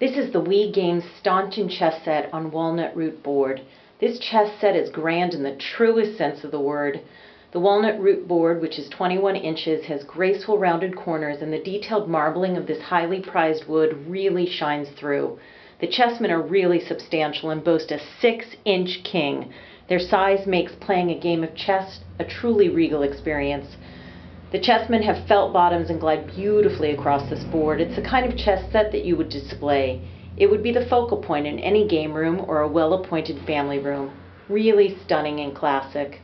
This is the We Games Staunton chess set on walnut root board. This chess set is grand in the truest sense of the word. The walnut root board, which is 21 inches, has graceful rounded corners and the detailed marbling of this highly prized wood really shines through. The chessmen are really substantial and boast a 6-inch king. Their size makes playing a game of chess a truly regal experience. The chessmen have felt bottoms and glide beautifully across this board. It's the kind of chess set that you would display. It would be the focal point in any game room or a well-appointed family room. Really stunning and classic.